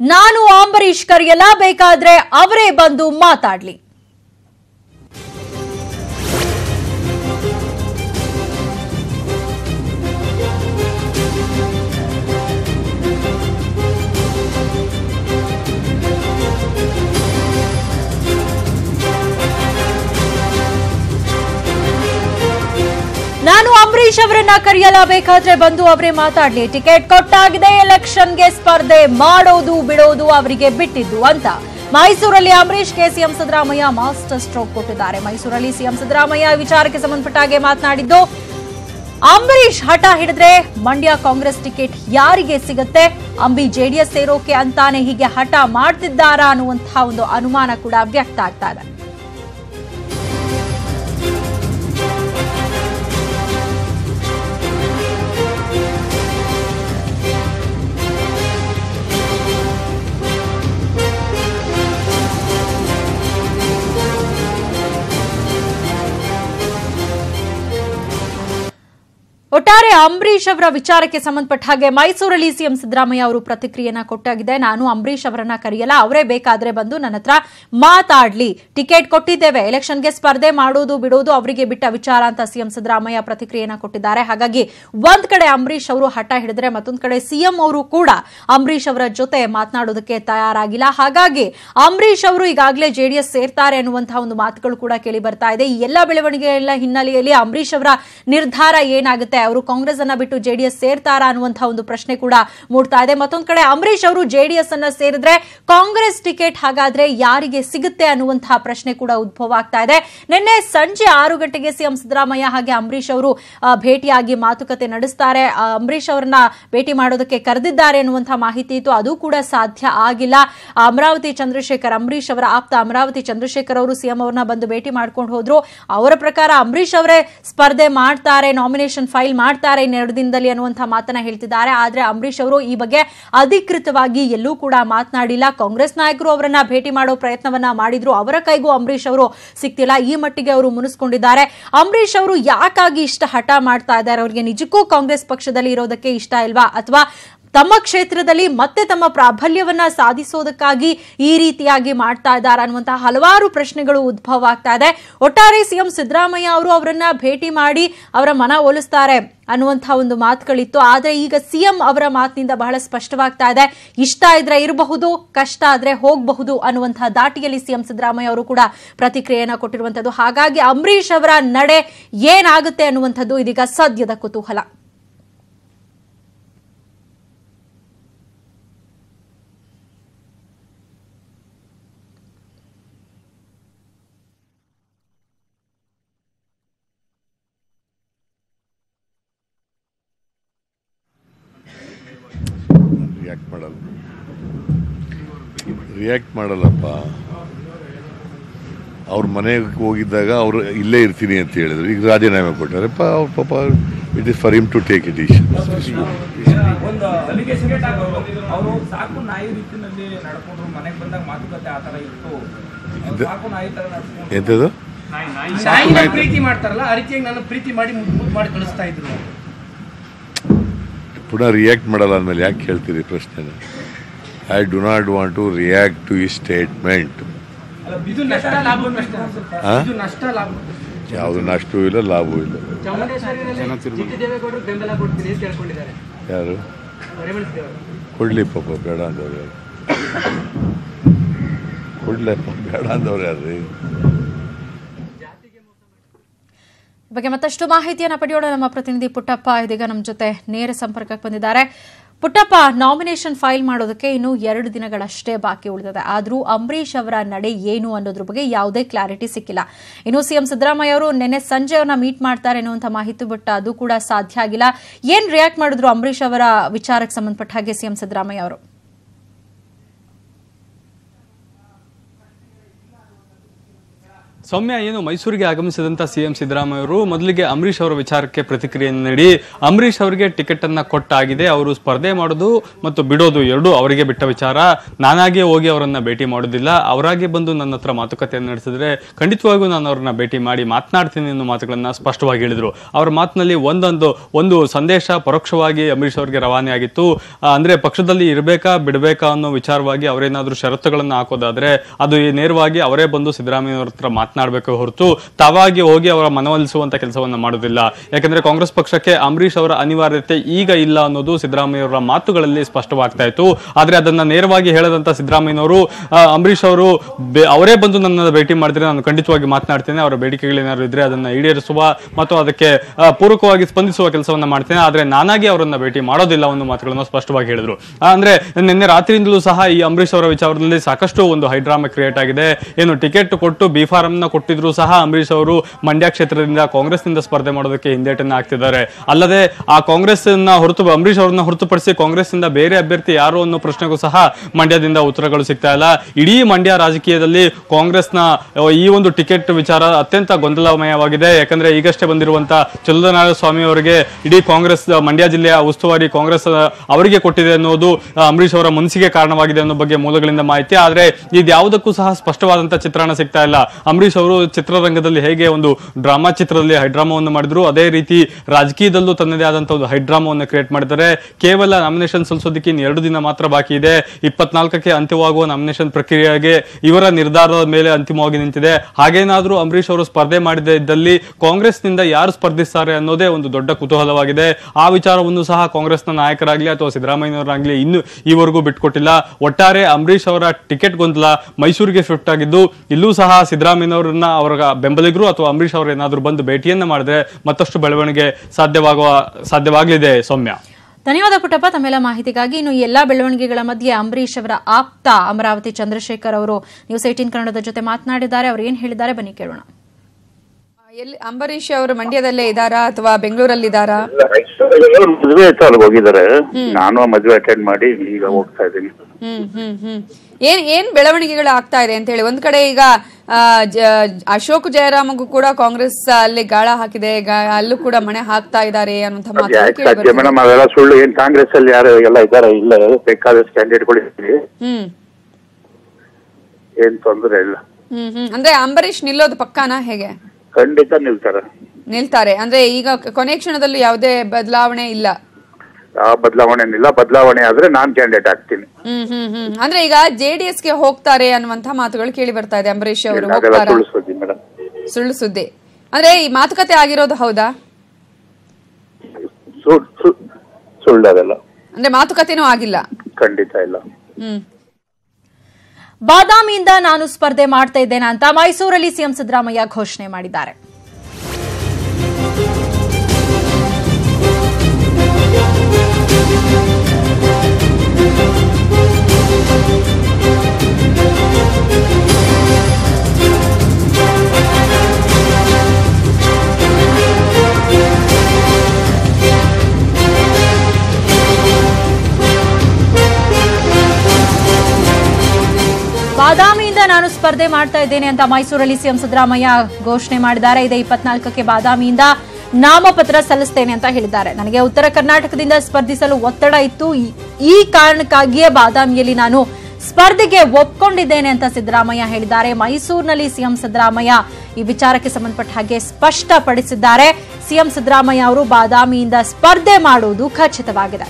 ನಾನು ಅಂಬರೀಷ್ ಕರೆಯಲ್ಲ ಬೇಕಾದ್ರೆ ಅವರೇ ಬಂದು ಮಾತಾಡ್ಲಿ. ನಾನು ಅಂಬರೀಷ್ ಅವರನ್ನ ಕರೆಯಲಾಗಬೇಕಾದ್ರೆ ಬಂದು ಅವರೇ ಮಾತಾಡ್ಲಿ. ಟಿಕೆಟ್ ಕೊಟ್ಟಾಗಿದೆ, ಎಲೆಕ್ಷನ್ಗೆ ಸ್ಪರ್ಧೆ ಮಾಡೋದು ಬಿಡೋದು ಅವರಿಗೆ ಬಿಟ್ಟಿದ್ದು ಅಂತ. ಮೈಸೂರಲ್ಲಿ ಅಂಬರೀಷ್ ಕೆ ಸಿಎಂ ಸಿದ್ದರಾಮಯ್ಯ ಮಾಸ್ಟರ್ ಸ್ಟ್ರೋಕ್ ಕೊಟ್ಟಿದ್ದಾರೆ. ಮೈಸೂರಲ್ಲಿ ಸಿಎಂ ಸಿದ್ದರಾಮಯ್ಯ ವಿಚಾರಕ್ಕೆ ಸಂಬಂಧಪಟ್ಟ ಹಾಗೆ ಮಾತನಾಡಿದ್ದು, ಅಂಬರೀಷ್ ಹಠ ಹಿಡಿದ್ರೆ ಮಂಡ್ಯ ಕಾಂಗ್ರೆಸ್ ಟಿಕೆಟ್ ಯಾರಿಗೆ ಸಿಗುತ್ತೆ? ಅಂಬಿ ಜೆಡಿಎಸ್ ಸೇರೋಕೆ ಅಂತಾನೆ ಹೀಗೆ ಹಠ ಮಾಡ್ತಿದ್ದಾರಾ ಅನ್ನುವಂತಹ ಒಂದು ಅನುಮಾನ ಕೂಡ ವ್ಯಕ್ತ ಆಗ್ತಾ ಇದೆ. ಒಟ್ಟಾರೆ ಅಂಬರೀಶ್ ಅವರ ವಿಚಾರಕ್ಕೆ ಸಂಬಂಧಪಟ್ಟ ಹಾಗೆ ಮೈಸೂರಲ್ಲಿ ಸಿಎಂ ಸಿದ್ದರಾಮಯ್ಯ ಅವರು ಪ್ರತಿಕ್ರಿಯೆಯನ್ನ ಕೊಟ್ಟಾಗಿದೆ. ನಾನು ಅಂಬರೀಶ್ ಅವರನ್ನ ಕರೆಯಲ್ಲ, ಅವರೇ ಬೇಕಾದ್ರೆ ಬಂದು ನನ್ನ ಹತ್ರ ಮಾತಾಡ್ಲಿ. ಟಿಕೆಟ್ ಕೊಟ್ಟಿದ್ದೇವೆ, ಎಲೆಕ್ಷನ್ಗೆ ಸ್ಪರ್ಧೆ ಮಾಡೋದು ಬಿಡೋದು ಅವರಿಗೆ ಬಿಟ್ಟ ವಿಚಾರ ಅಂತ ಸಿಎಂ ಸಿದ್ದರಾಮಯ್ಯ ಪ್ರತಿಕ್ರಿಯೆಯನ್ನ ಕೊಟ್ಟಿದ್ದಾರೆ. ಹಾಗಾಗಿ ಒಂದ್ ಕಡೆ ಅಂಬರೀಶ್ ಅವರು ಹಠ ಹಿಡಿದ್ರೆ ಮತ್ತೊಂದ್ ಕಡೆ ಸಿಎಂ ಅವರು ಕೂಡ ಅಂಬರೀಶ್ ಅವರ ಜೊತೆ ಮಾತನಾಡೋದಕ್ಕೆ ತಯಾರಾಗಿಲ್ಲ. ಹಾಗಾಗಿ ಅಂಬರೀಷ್ ಅವರು ಈಗಾಗಲೇ ಜೆಡಿಎಸ್ ಸೇರ್ತಾರೆ ಅನ್ನುವಂತಹ ಒಂದು ಮಾತುಗಳು ಕೂಡ ಕೇಳಿ ಬರ್ತಾ ಇದೆ. ಈ ಎಲ್ಲ ಬೆಳವಣಿಗೆಗಳ ಹಿನ್ನೆಲೆಯಲ್ಲಿ ಅಂಬರೀಷ್ ಅವರ ನಿರ್ಧಾರ ಏನಾಗುತ್ತೆ ಅವರು ಕಾಂಗ್ರೆಸ್ ಅನ್ನ ಬಿಟ್ಟು ಜೆಡಿಎಸ್ ಸೇರ್ತಾರಾ ಅನ್ನುವಂತಹ ಒಂದು ಪ್ರಶ್ನೆ ಕೂಡ ಮೂಡ್ತಾ ಇದೆ. ಮತ್ತೊಂದ್ ಕಡೆ ಅಂಬರೀಷ್ ಅವರು ಜೆಡಿಎಸ್ ಅನ್ನ ಸೇರಿದ್ರೆ ಕಾಂಗ್ರೆಸ್ ಟಿಕೆಟ್ ಹಾಗಾದ್ರೆ ಯಾರಿಗೆ ಸಿಗುತ್ತೆ ಅನ್ನುವಂತಹ ಪ್ರಶ್ನೆ ಕೂಡ ಉದ್ಭವ ಆಗ್ತಾ ಇದೆ. ನಿನ್ನೆ ಸಂಜೆ ಆರು ಗಂಟೆಗೆ ಸಿಎಂ ಸಿದ್ದರಾಮಯ್ಯ ಹಾಗೆ ಅಂಬರೀಷ್ ಅವರು ಭೇಟಿಯಾಗಿ ಮಾತುಕತೆ ನಡೆಸ್ತಾರೆ. ಅಂಬರೀಶ್ ಅವರನ್ನ ಭೇಟಿ ಮಾಡೋದಕ್ಕೆ ಕರೆದಿದ್ದಾರೆ ಅನ್ನುವಂತಹ ಮಾಹಿತಿ ಇತ್ತು. ಅದು ಕೂಡ ಸಾಧ್ಯ ಆಗಿಲ್ಲ. ಅಮರಾವತಿ ಚಂದ್ರಶೇಖರ್, ಅಂಬರೀಷ್ ಅವರ ಆಪ್ತ ಅಮರಾವತಿ ಚಂದ್ರಶೇಖರ್ ಅವರು ಸಿಎಂ ಅವ್ರನ್ನ ಬಂದು ಭೇಟಿ ಮಾಡ್ಕೊಂಡು ಹೋದ್ರು. ಅವರ ಪ್ರಕಾರ ಅಂಬರೀಷ್ ಅವರೇ ಸ್ಪರ್ಧೆ ಮಾಡ್ತಾರೆ, ನಾಮಿನೇಷನ್ ಫೈಲ್ ಮಾಡ್ತಾರೆ ಇನ್ನೆರಡು ದಿನದಲ್ಲಿ ಅನ್ನುವಂತಹ ಮಾತನ್ನ ಹೇಳ್ತಿದ್ದಾರೆ. ಆದ್ರೆ ಅಂಬರೀಶ್ ಅವರು ಈ ಬಗ್ಗೆ ಅಧಿಕೃತವಾಗಿ ಎಲ್ಲೂ ಕೂಡ ಮಾತನಾಡಿಲ್ಲ. ಕಾಂಗ್ರೆಸ್ ನಾಯಕರು ಅವರನ್ನ ಭೇಟಿ ಮಾಡೋ ಪ್ರಯತ್ನವನ್ನ ಮಾಡಿದ್ರು. ಅವರ ಕೈಗೂ ಅಂಬರೀಶ್ ಅವರು ಸಿಕ್ತಿಲ್ಲ. ಈ ಮಟ್ಟಿಗೆ ಅವರು ಮುನಿಸ್ಕೊಂಡಿದ್ದಾರೆ. ಅಂಬರೀಷ್ ಅವರು ಯಾಕಾಗಿ ಇಷ್ಟ ಹಠ ಮಾಡ್ತಾ ಇದ್ದಾರೆ? ಅವರಿಗೆ ನಿಜಕ್ಕೂ ಕಾಂಗ್ರೆಸ್ ಪಕ್ಷದಲ್ಲಿ ಇರೋದಕ್ಕೆ ಇಷ್ಟ ಇಲ್ವಾ? ಅಥವಾ ತಮ್ಮ ಕ್ಷೇತ್ರದಲ್ಲಿ ಮತ್ತೆ ತಮ್ಮ ಪ್ರಾಬಲ್ಯವನ್ನ ಸಾಧಿಸೋದಕ್ಕಾಗಿ ಈ ರೀತಿಯಾಗಿ ಮಾಡ್ತಾ ಇದ್ದಾರೆ ಅನ್ನುವಂತಹ ಹಲವಾರು ಪ್ರಶ್ನೆಗಳು ಉದ್ಭವ ಆಗ್ತಾ ಇದೆ. ಒಟ್ಟಾರೆ ಸಿಎಂ ಸಿದ್ದರಾಮಯ್ಯ ಅವರು ಅವರನ್ನ ಭೇಟಿ ಮಾಡಿ ಅವರ ಮನ ಒಲಿಸ್ತಾರೆ ಅನ್ನುವಂತಹ ಒಂದು ಮಾತುಗಳಿತ್ತು. ಆದ್ರೆ ಈಗ ಸಿಎಂ ಅವರ ಮಾತಿನಿಂದ ಬಹಳ ಸ್ಪಷ್ಟವಾಗ್ತಾ ಇದೆ. ಇಷ್ಟ ಇದ್ರೆ ಇರಬಹುದು, ಕಷ್ಟ ಆದ್ರೆ ಹೋಗಬಹುದು ಅನ್ನುವಂತಹ ದಾಟಿಯಲ್ಲಿ ಸಿಎಂ ಸಿದ್ದರಾಮಯ್ಯ ಅವರು ಕೂಡ ಪ್ರತಿಕ್ರಿಯೆಯನ್ನು ಕೊಟ್ಟಿರುವಂತದ್ದು ಹಾಗಾಗಿ ಅಂಬರೀಷ್ ಅವರ ನಡೆ ಏನಾಗುತ್ತೆ ಅನ್ನುವಂಥದ್ದು ಇದೀಗ ಸದ್ಯದ ಕುತೂಹಲ. ರಿಯಾಕ್ಟ್ ಮಾಡಲ್ಲ. ರಿಯಾಕ್ಟ್ ಮಾಡಲ್ಲಪ್ಪ. ಅವ್ರ ಮನೆಗೆ ಹೋಗಿದ್ದಾಗ ಅವರು ಇಲ್ಲೇ ಇರ್ತೀನಿ ಅಂತ ಹೇಳಿದ್ರು. ಈಗ ರಾಜೀನಾಮೆ ಕೊಟ್ಟಾರೆ ಪ ಅವ್ರ ಪಾಪ it is for him to take it ಇಶ್ ಎಂಥದ್ದು ನಾಯಿನ ಪ್ರೀತಿ ಮಾಡ್ತಾರಲ್ಲ ಆ ರೀತಿಯಾಗಿ ನಾನು ಪ್ರೀತಿ ಮಾಡಿ ಮುದ್ದು ಮುದ್ದು ಮಾಡಿ ಕಳಿಸ್ತಾ ಇದ್ರು. ಪುನಃ ರಿಯಾಕ್ಟ್ ಮಾಡಲ್ಲ ಅಂದಮೇಲೆ ಯಾಕೆ ಕೇಳ್ತೀರಿ ಪ್ರಶ್ನೆ I do not want to react to ಈ ಸ್ಟೇಟ್ಮೆಂಟ್ ಇದು ನಷ್ಟ ಲಾಭ ಪ್ರಶ್ನೆ ನಷ್ಟ ಯಾವುದು ನಷ್ಟವೂ ಇಲ್ಲ ಲಾಭವೂ ಇಲ್ಲ. ಯಾರು? ಕೊಡ್ಲಿ ಪಾಪ ಬೇಡ ಅಂದವ್ರು ಯಾರು? ಕೊಡ್ಲಪ್ಪ ಬೇಡ ಅಂದವ್ರು ಯಾರು ರೀ ಈ ಬಗ್ಗೆ ಮತ್ತಷ್ಟು ಮಾಹಿತಿಯನ್ನು ಪಡೆಯೋಣ. ನಮ್ಮ ಪ್ರತಿನಿಧಿ ಪುಟ್ಟಪ್ಪ ಇದೀಗ ನಮ್ಮ ಜೊತೆ ನೇರ ಸಂಪರ್ಕಕ್ಕೆ ಬಂದಿದ್ದಾರೆ. ಪುಟ್ಟಪ್ಪ ನಾಮಿನೇಷನ್ ಫೈಲ್ ಮಾಡೋದಕ್ಕೆ ಇನ್ನು ಎರಡು ದಿನಗಳಷ್ಟೇ ಬಾಕಿ ಉಳಿದಿದೆ. ಆದರೂ ಅಂಬರೀಷ್ ಅವರ ನಡೆ ಏನು ಅನ್ನೋದ್ರ ಬಗ್ಗೆ ಯಾವುದೇ ಕ್ಲಾರಿಟಿ ಸಿಕ್ಕಿಲ್ಲ. ಇನ್ನು ಸಿಎಂ ಸಿದ್ದರಾಮಯ್ಯ ಅವರು ನಿನ್ನೆ ಸಂಜೆ ಅವ್ರನ್ನ ಮೀಟ್ ಮಾಡ್ತಾರೆ ಅನ್ನುವಂಥ ಮಾಹಿತಿ ಬಿಟ್ಟು ಅದು ಕೂಡ ಸಾಧ್ಯ ಆಗಿಲ್ಲ. ಏನ್ ರಿಯಾಕ್ಟ್ ಮಾಡಿದ್ರು ಅಂಬರೀಷ್ ಅವರ ವಿಚಾರಕ್ಕೆ ಸಂಬಂಧಪಟ್ಟ ಹಾಗೆ ಸಿಎಂ ಸಿದ್ದರಾಮಯ್ಯ ಅವರು? ಸೌಮ್ಯ ಏನು ಮೈಸೂರಿಗೆ ಆಗಮಿಸಿದಂತ ಸಿಎಂ ಸಿದ್ದರಾಮಯ್ಯ ಅವರು ಮೊದಲಿಗೆ ಅಂಬರೀಷ್ ಅವರ ವಿಚಾರಕ್ಕೆ ಪ್ರತಿಕ್ರಿಯೆಯನ್ನು ನೀಡಿ, ಅಂಬರೀಷ್ ಅವರಿಗೆ ಟಿಕೆಟ್ ಅನ್ನ ಕೊಟ್ಟಾಗಿದೆ, ಅವರು ಸ್ಪರ್ಧೆ ಮಾಡೋದು ಮತ್ತು ಬಿಡೋದು ಎರಡೂ ಅವರಿಗೆ ಬಿಟ್ಟ ವಿಚಾರ. ನಾನಾಗೆ ಹೋಗಿ ಅವರನ್ನ ಭೇಟಿ ಮಾಡೋದಿಲ್ಲ. ಅವರಾಗೆ ಬಂದು ನನ್ನ ಹತ್ರ ಮಾತುಕತೆಯನ್ನು ನಡೆಸಿದ್ರೆ ಖಂಡಿತವಾಗಿಯೂ ನಾನು ಅವ್ರನ್ನ ಭೇಟಿ ಮಾಡಿ ಮಾತನಾಡ್ತೀನಿ ಅನ್ನೋ ಮಾತುಗಳನ್ನ ಸ್ಪಷ್ಟವಾಗಿ ಹೇಳಿದ್ರು. ಅವರ ಮಾತಿನಲ್ಲಿ ಒಂದೊಂದು, ಒಂದು ಸಂದೇಶ ಪರೋಕ್ಷವಾಗಿ ಅಂಬರೀಷ್ ಅವರಿಗೆ ರವಾನೆ ಆಗಿತ್ತು. ಅಂದ್ರೆ ಪಕ್ಷದಲ್ಲಿ ಇರಬೇಕಾ, ಬಿಡಬೇಕಾ ಅನ್ನೋ ವಿಚಾರವಾಗಿ ಅವರೇನಾದ್ರೂ ಷರತ್ತುಗಳನ್ನು ಹಾಕೋದಾದ್ರೆ ಅದು ನೇರವಾಗಿ ಅವರೇ ಬಂದು ಸಿದ್ದರಾಮಯ್ಯ ಅವ್ರ ಹತ್ರ ಮಾತನಾಡಬೇಕು ಹೊರತು ತಾವಾಗಿ ಹೋಗಿ ಅವರ ಮನವೊಲಿಸುವಂತ ಕೆಲಸವನ್ನ ಮಾಡೋದಿಲ್ಲ ಯಾಕಂದ್ರೆ ಕಾಂಗ್ರೆಸ್ ಪಕ್ಷಕ್ಕೆ ಅಂಬರೀಷ್ ಅವರ ಅನಿವಾರ್ಯತೆ ಈಗ ಇಲ್ಲ ಅನ್ನೋದು ಸಿದ್ದರಾಮಯ್ಯ ಅವರ ಮಾತುಗಳಲ್ಲಿ ಸ್ಪಷ್ಟವಾಗ್ತಾ ಇತ್ತು. ಆದ್ರೆ ಅದನ್ನ ನೇರವಾಗಿ ಹೇಳದಂತ ಸಿದ್ದರಾಮಯ್ಯನವರು ಅಂಬರೀಷ್ ಅವರು ಅವರೇ ಬಂದು ನನ್ನ ಭೇಟಿ ಮಾಡಿದ್ರೆ ನಾನು ಖಂಡಿತವಾಗಿ ಮಾತನಾಡ್ತೇನೆ, ಅವರ ಬೇಡಿಕೆಗಳೇನಾದ್ರು ಇದ್ರೆ ಅದನ್ನ ಈಡೇರಿಸುವ ಮತ್ತು ಅದಕ್ಕೆ ಪೂರಕವಾಗಿ ಸ್ಪಂದಿಸುವ ಕೆಲಸವನ್ನ ಮಾಡ್ತೇನೆ, ಆದ್ರೆ ನಾನಾಗಿ ಅವರನ್ನ ಭೇಟಿ ಮಾಡೋದಿಲ್ಲ ಒಂದು ಮಾತುಗಳನ್ನು ಸ್ಪಷ್ಟವಾಗಿ ಹೇಳಿದ್ರು. ಅಂದ್ರೆ ನಿನ್ನೆ ರಾತ್ರಿಯಿಂದಲೂ ಸಹ ಈ ಅಂಬರೀಷ್ ಅವರ ವಿಚಾರದಲ್ಲಿ ಸಾಕಷ್ಟು ಒಂದು ಹೈಡ್ರಾಮಾ ಕ್ರಿಯೇಟ್ ಆಗಿದೆ. ಏನು ಟಿಕೆಟ್ ಕೊಟ್ಟು ಬಿ ಫಾರಂ ನ ಕೊಟ್ಟಿದ್ರು ಸಹ ಅಂಬರೀಷ್ ಅವರು ಮಂಡ್ಯ ಕ್ಷೇತ್ರದಿಂದ ಕಾಂಗ್ರೆಸ್ನಿಂದ ಸ್ಪರ್ಧೆ ಮಾಡೋದಕ್ಕೆ ಹಿಂದೇಟನ್ನು ಹಾಕ್ತಿದ್ದಾರೆ. ಅಲ್ಲದೆ ಆ ಕಾಂಗ್ರೆಸ್ ಹೊರತು ಅಂಬರೀಷ್ ಅವರನ್ನ ಹೊರತುಪಡಿಸಿ ಕಾಂಗ್ರೆಸ್ನಿಂದ ಬೇರೆ ಅಭ್ಯರ್ಥಿ ಯಾರು ಅನ್ನೋ ಪ್ರಶ್ನೆಗೂ ಸಹ ಮಂಡ್ಯದಿಂದ ಉತ್ತರಗಳು ಸಿಗ್ತಾ ಇಲ್ಲ. ಇಡೀ ಮಂಡ್ಯ ರಾಜಕೀಯದಲ್ಲಿ ಕಾಂಗ್ರೆಸ್ನ ಈ ಒಂದು ಟಿಕೆಟ್ ವಿಚಾರ ಅತ್ಯಂತ ಗೊಂದಲಮಯವಾಗಿದೆ. ಯಾಕಂದ್ರೆ ಈಗಷ್ಟೇ ಬಂದಿರುವಂತಹ ಚಂದ್ರನಾರಾಯಣ ಸ್ವಾಮಿ ಅವರಿಗೆ ಇಡೀ ಕಾಂಗ್ರೆಸ್, ಮಂಡ್ಯ ಜಿಲ್ಲೆಯ ಉಸ್ತುವಾರಿ ಕಾಂಗ್ರೆಸ್ ಅವರಿಗೆ ಕೊಟ್ಟಿದೆ ಅನ್ನೋದು ಅಂಬರೀಷ್ ಅವರ ಮನಸ್ಸಿಗೆ ಕಾರಣವಾಗಿದೆ ಅನ್ನೋ ಬಗ್ಗೆ ಮೂಲಗಳಿಂದ ಮಾಹಿತಿ. ಆದ್ರೆ ಇದ್ಯಾವುದಕ್ಕೂ ಸಹ ಸ್ಪಷ್ಟವಾದಂತಹ ಚಿತ್ರಣ ಸಿಗ್ತಾ ಇಲ್ಲ. ಅಂಬರೀಷ್ ಅವರು ಚಿತ್ರರಂಗದಲ್ಲಿ ಹೇಗೆ ಒಂದು ಡ್ರಾಮಾ ಚಿತ್ರದಲ್ಲಿ ಹೈಡ್ರಾಮಾವನ್ನು ಮಾಡಿದ್ರು, ಅದೇ ರೀತಿ ರಾಜಕೀಯದಲ್ಲೂ ತನ್ನದೇ ಆದಂತಹ ಒಂದು ಹೈಡ್ರಾಮಾವನ್ನು ಕ್ರಿಯೇಟ್ ಮಾಡಿದ್ದಾರೆ. ಕೇವಲ ನಾಮಿನೇಷನ್ ಸಲ್ಲಿಸೋದಕ್ಕೆ ಇನ್ನು ಎರಡು ದಿನ ಮಾತ್ರ ಬಾಕಿ ಇದೆ. ಇಪ್ಪತ್ನಾಲ್ಕಕ್ಕೆ ಅಂತ್ಯವಾಗುವ ನಾಮಿನೇಷನ್ ಪ್ರಕ್ರಿಯೆಗೆ ಇವರ ನಿರ್ಧಾರದ ಮೇಲೆ ಅಂತಿಮವಾಗಿ ನಿಂತಿದೆ. ಹಾಗೇನಾದ್ರೂ ಅಂಬರೀಷ್ ಅವರು ಸ್ಪರ್ಧೆ ಮಾಡಿದೆ ಇದ್ದಲ್ಲಿ ಕಾಂಗ್ರೆಸ್ನಿಂದ ಯಾರು ಸ್ಪರ್ಧಿಸ್ತಾರೆ ಅನ್ನೋದೇ ಒಂದು ದೊಡ್ಡ ಕುತೂಹಲವಾಗಿದೆ. ಆ ವಿಚಾರವನ್ನು ಸಹ ಕಾಂಗ್ರೆಸ್ನ ನಾಯಕರಾಗಲಿ ಅಥವಾ ಸಿದ್ದರಾಮಯ್ಯನವರಾಗಲಿ ಇನ್ನು ಈವರೆಗೂ ಬಿಟ್ಕೊಟ್ಟಿಲ್ಲ. ಒಟ್ಟಾರೆ ಅಂಬರೀಷ್ ಅವರ ಟಿಕೆಟ್ ಗೊಂದಲ ಮೈಸೂರಿಗೆ ಶಿಫ್ಟ್ ಆಗಿದ್ದು, ಇಲ್ಲೂ ಸಹ ಸಿದ್ದರಾಮಯ್ಯನವರನ್ನ ಅವರ ಬೆಂಬಲಿಗರು ಅಥವಾ ಅಂಬರೀಷ್ ಅವರು ಏನಾದರೂ ಬಂದು ಭೇಟಿಯನ್ನ ಮಾಡಿದ್ರೆ ಮತ್ತಷ್ಟು ಬೆಳವಣಿಗೆ ಸಾಧ್ಯವಾಗುವ ಸಾಧ್ಯವಾಗಲಿದೆ ಸೌಮ್ಯ. ಧನ್ಯವಾದ ಪುಟ್ಟಪ್ಪ ತಮ್ಮೆಲ್ಲ ಮಾಹಿತಿಗಾಗಿ. ಇನ್ನು ಎಲ್ಲಾ ಬೆಳವಣಿಗೆಗಳ ಮಧ್ಯೆ ಅಂಬರೀಶ್ ಅವರ ಆಪ್ತ ಅಮರಾವತಿ ಚಂದ್ರಶೇಖರ್ ಅವರು ನ್ಯೂಸ್ ಏಟೀನ್ ಕನ್ನಡದ ಜೊತೆ ಮಾತನಾಡಿದ್ದಾರೆ. ಅವರು ಏನ್ ಹೇಳಿದ್ದಾರೆ ಬನ್ನಿ ಕೇಳೋಣ. ಎಲ್ಲಿ ಅಂಬರೀಷ್ ಅವರು ಮಂಡ್ಯದಲ್ಲೇ ಇದಾರಾ ಅಥವಾ ಬೆಂಗಳೂರಲ್ಲಿ ಇದಾರಾ ಮದುವೆ ಇತ್ತು ಹೋಗಿದ್ದಾರೆ. ನಾನು ಮದುವೆ ಅಟೆಂಡ್ ಮಾಡಿ ಈಗ ಹೋಗ್ತಾ ಇದ್ದೀನಿ. ಹ್ಮ್ ಹ್ಮ್ ಹ್ಮ್. ಏನ್ ಏನ್ ಬೆಳವಣಿಗೆಗಳು ಆಗ್ತಾ ಇದೆ ಅಂತ ಹೇಳಿ. ಒಂದ್ ಕಡೆ ಈಗ ಅಶೋಕ್ ಜಯರಾಮಗೂ ಕೂಡ ಕಾಂಗ್ರೆಸ್ ಅಲ್ಲಿ ಗಾಳ ಹಾಕಿದೆ. ಅಲ್ಲೂ ಕೂಡ ಮಣೆ ಹಾಕ್ತಾ ಇದ್ದಾರೆ ಅನ್ನುವಂತ ಮಾತು. ಮೇಡಮ್ ಅವೆಲ್ಲ ಸುಳ್ಳು. ಏನ್ ಕಾಂಗ್ರೆಸ್ ಅಲ್ಲಿ ಯಾರು ಎಲ್ಲ ಇದ್ದಾರೆ? ಇಲ್ಲ ಬೇಕಾದಷ್ಟು ಕ್ಯಾಂಡಿಡೇಟ್ಗಳು ಹ್ಮ್. ಏನ್ ತೊಂದರೆ ಇಲ್ಲ. ಹ್ಮ್ ಹ್ಮ್. ಅಂದ್ರೆ ಅಂಬರೀಷ್ ನಿಲ್ಲೋದು ಪಕ್ಕಾನಾ ಹೇಗೆ? ಖಂಡಿತ ನಿಲ್ತಾರೆ. ನಿಲ್ತಾರೆ. ಅಂದ್ರೆ ಈಗ ಕೊನೆ ಕ್ಷಣದಲ್ಲೂ ಯಾವುದೇ ಬದಲಾವಣೆ ಇಲ್ಲ. ಯಾವ ಬದಲಾವಣೆ ಏನಿಲ್ಲ. ಬದಲಾವಣೆ ಆದ್ರೆ ನಾನ್ ಕ್ಯಾಂಡಿಡೇಟ್ ಆಗ್ತೀನಿ. ಹ್ಮ್ ಹ್ಮ್ ಹ್ಮ್. ಅಂದ್ರೆ ಈಗ ಜೆಡಿಎಸ್ಗೆ ಹೋಗ್ತಾರೆ ಅನ್ನುವಂತ ಮಾತುಗಳು ಕೇಳಿ ಬರ್ತಾ ಇದೆ ಅಂಬರೀಷ್ ಅವರು. ಸುಳ್ಳು ಸುದ್ದಿ ಸುಳ್ಳು ಸುದ್ದಿ ಅಂದ್ರೆ ಈ ಮಾತುಕತೆ ಆಗಿರೋದು ಹೌದಾ? ಸುಳ್ಳು ಅದೆಲ್ಲ. ಅಂದ್ರೆ ಮಾತುಕತೆನೂ ಆಗಿಲ್ಲ? ಖಂಡಿತ ಇಲ್ಲ. ಹ್ಮ್. ಬಾದಾಮಿಯಿಂದ ನಾನು ಸ್ಪರ್ಧೆ ಮಾಡ್ತಾ ಇದ್ದೇನೆ ಅಂತ ಮೈಸೂರಲ್ಲಿ ಸಿಎಂ ಸಿದ್ದರಾಮಯ್ಯ ಘೋಷಣೆ ಮಾಡಿದ್ದಾರೆ. ಬಾದಾಮಿಯಿಂದ ನಾನು ಸ್ಪರ್ಧೆ ಮಾಡ್ತಾ ಇದ್ದೇನೆ ಅಂತ ಮೈಸೂರಲ್ಲಿ ಸಿಎಂ ಸಿದ್ದರಾಮಯ್ಯ ಘೋಷಣೆ ಮಾಡಿದ್ದಾರೆ. ಇದೇ ಇಪ್ಪತ್ನಾಲ್ಕಕ್ಕೆ ಬಾದಾಮಿಯಿಂದ ನಾಮಪತ್ರ ಸಲ್ಲಿಸ್ತೇನೆ ಅಂತ ಹೇಳಿದ್ದಾರೆ. ನನಗೆ ಉತ್ತರ ಕರ್ನಾಟಕದಿಂದ ಸ್ಪರ್ಧಿಸಲು ಒತ್ತಡ ಇತ್ತು. ಈ- ಕಾರಣಕ್ಕಾಗಿಯೇ ಬಾದಾಮಿಯಲ್ಲಿ ನಾನು ಸ್ಪರ್ಧೆಗೆ ಒಪ್ಕೊಂಡಿದ್ದೇನೆ ಅಂತ ಸಿದ್ದರಾಮಯ್ಯ ಹೇಳಿದ್ದಾರೆ. ಮೈಸೂರಿನಲ್ಲಿ ಸಿಎಂ ಸಿದ್ದರಾಮಯ್ಯ ಈ ವಿಚಾರಕ್ಕೆ ಸಂಬಂಧಪಟ್ಟ ಹಾಗೆ ಸ್ಪಷ್ಟಪಡಿಸಿದ್ದಾರೆ. ಸಿಎಂ ಸಿದ್ದರಾಮಯ್ಯ ಅವರು ಬಾದಾಮಿಯಿಂದ ಸ್ಪರ್ಧೆ ಮಾಡುವುದು ಖಚಿತವಾಗಿದೆ.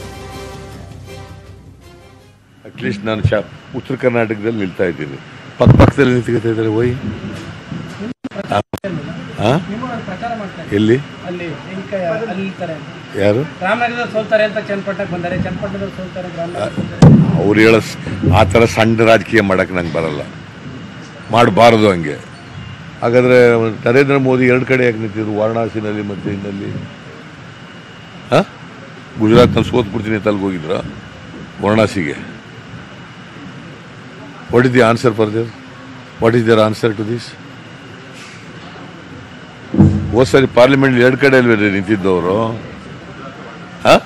ಉತ್ತರ ಕರ್ನಾಟಕದಲ್ಲಿ ನಿಲ್ತಾ ಇದ್ದೀನಿ ಪಕ್ಕ ಪಕ್ಕದಲ್ಲಿ ನಿಂತ್ಕೊತಾ ಇದ್ದಾರೆ? ಎಲ್ಲಿ? ಯಾರು? ಅವ್ರು ಹೇಳೋ ಆ ಥರ ಸಣ್ಣ ರಾಜಕೀಯ ಮಾಡೋಕ್ಕೆ ನಂಗೆ ಬರಲ್ಲ. ಮಾಡಬಾರದು ಹಂಗೆ. ಹಾಗಾದ್ರೆ ನರೇಂದ್ರ ಮೋದಿ ಎರಡು ಕಡೆ ಯಾಕೆ ನಿಂತಿದ್ರು? ವಾರಣಾಸಿನಲ್ಲಿ ಮತ್ತೆ ಇನ್ನಲ್ಲಿ? ಹಾಂ ಗುಜರಾತ್ನಲ್ಲಿ ಸೋತ್ಬಿಡ್ತೀನಿ ಅಂತ ಹೋಗಿದ್ರ? ವಾರಣಾಸಿಗೆ? What is the answer for them? What is their answer to this ಓ ಸರಿ ಪಾರ್ಲಿಮೆಂಟ್ ಎರಡು ಕಡೆ ಅಲ್ವೇ ನಿಂತಿದ್ದವರು ಹಾಂ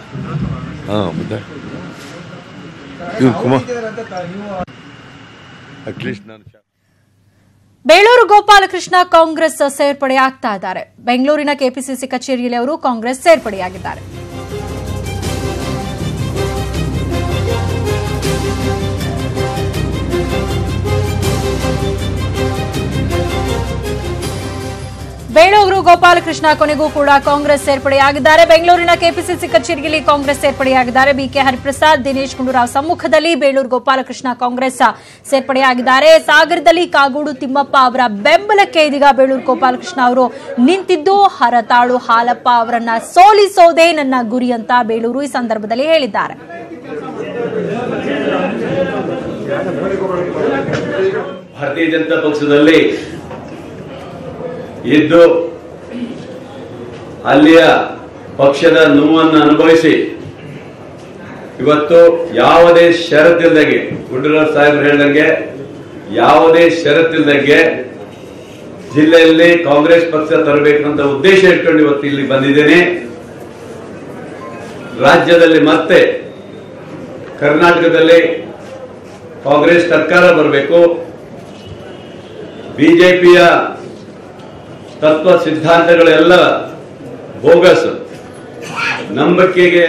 ಹಾಂ ಮತ್ತೆ ಇವ್ರು ಕುಮಾರ್ ಅಟ್ಲೀಸ್ಟ್ ನಾನು ಬೇಳೂರು ಗೋಪಾಲಕೃಷ್ಣ ಕಾಂಗ್ರೆಸ್ ಸೇರ್ಪಡೆಯಾಗ್ತಾ ಇದ್ದಾರೆ. ಬೆಂಗಳೂರಿನ ಕೆಪಿಸಿಸಿ ಕಚೇರಿಯಲ್ಲಿ ಅವರು ಕಾಂಗ್ರೆಸ್ ಸೇರ್ಪಡೆಯಾಗಿದ್ದಾರೆ. ಬೇಳೂರು ಗೋಪಾಲಕೃಷ್ಣ ಕೊನೆಗೂ ಕೂಡ ಕಾಂಗ್ರೆಸ್ ಸೇರ್ಪಡೆಯಾಗಿದ್ದಾರೆ. ಬೆಂಗಳೂರಿನ ಕೆಪಿಸಿಸಿ ಕಚೇರಿಯಲ್ಲಿ ಕಾಂಗ್ರೆಸ್ ಸೇರ್ಪಡೆಯಾಗಿದ್ದಾರೆ. ಬಿಕೆ ಹರಿಪ್ರಸಾದ್, ದಿನೇಶ್ ಗುಂಡೂರಾವ್ ಸಮ್ಮುಖದಲ್ಲಿ ಬೇಳೂರು ಗೋಪಾಲಕೃಷ್ಣ ಕಾಂಗ್ರೆಸ್ ಸೇರ್ಪಡೆಯಾಗಿದ್ದಾರೆ. ಸಾಗರದಲ್ಲಿ ಕಾಗೋಡು ತಿಮ್ಮಪ್ಪ ಅವರ ಬೆಂಬಲಕ್ಕೆ ಇದೀಗ ಬೇಳೂರು ಗೋಪಾಲಕೃಷ್ಣ ಅವರು ನಿಂತಿದ್ದು, ಹರತಾಳು ಹಾಲಪ್ಪ ಅವರನ್ನ ಸೋಲಿಸೋದೇ ನನ್ನ ಗುರಿ ಅಂತ ಬೇಳೂರು ಈ ಸಂದರ್ಭದಲ್ಲಿ ಹೇಳಿದ್ದಾರೆ. ಭಾರತೀಯ ಜನತಾ ಪಕ್ಷದಲ್ಲಿ ಇದ್ದು ಅಲ್ಲಿಯ ಪಕ್ಷದ ನೋವನ್ನು ಅನುಭವಿಸಿ. ಇವತ್ತು ಯಾವುದೇ ಷರತ್ತಿಲ್ದಂಗೆ ಗುಂಡೂರಾವ್ ಸಾಹೇಬ್ ಹೇಳಿದಂಗೆ ಯಾವುದೇ ಷರತ್ತಿಲ್ದಂಗೆ ಜಿಲ್ಲೆಯಲ್ಲಿ ಕಾಂಗ್ರೆಸ್ ಪಕ್ಷ ತರಬೇಕಂತ ಉದ್ದೇಶ ಇಟ್ಕೊಂಡು ಇವತ್ತು ಇಲ್ಲಿ ಬಂದಿದ್ದೇನೆ. ರಾಜ್ಯದಲ್ಲಿ ಮತ್ತೆ ಕರ್ನಾಟಕದಲ್ಲಿ ಕಾಂಗ್ರೆಸ್ ಸರ್ಕಾರ ಬರಬೇಕು. ಬಿಜೆಪಿಯ ತತ್ವ ಸಿದ್ಧಾಂತಗಳೆಲ್ಲ ಬೋಗಸ್. ನಂಬಿಕೆಗೆ